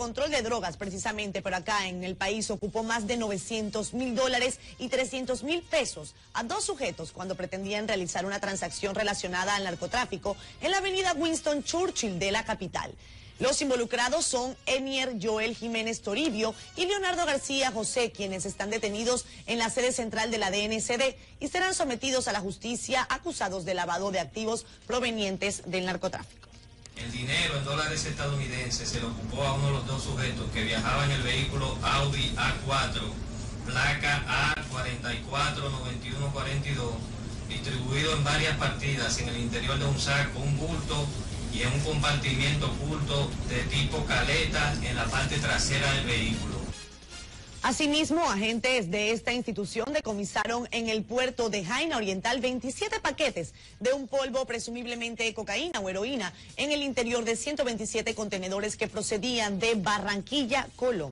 control de drogas, precisamente, pero acá en el país ocupó más de 900 mil dólares y 300 mil pesos a dos sujetos cuando pretendían realizar una transacción relacionada al narcotráfico en la avenida Winston Churchill de la capital. Los involucrados son Enier Joel Jiménez Toribio y Leonardo García José, quienes están detenidos en la sede central de la DNCD y serán sometidos a la justicia acusados de lavado de activos provenientes del narcotráfico. El dinero en dólares estadounidenses se lo ocupó a uno de los dos sujetos que viajaba en el vehículo Audi A4, placa A449142, distribuido en varias partidas en el interior de un saco, un bulto y en un compartimiento oculto de tipo caleta en la parte trasera del vehículo. Asimismo, agentes de esta institución decomisaron en el puerto de Jaina Oriental 27 paquetes de un polvo presumiblemente cocaína o heroína en el interior de 127 contenedores que procedían de Barranquilla, Colombia.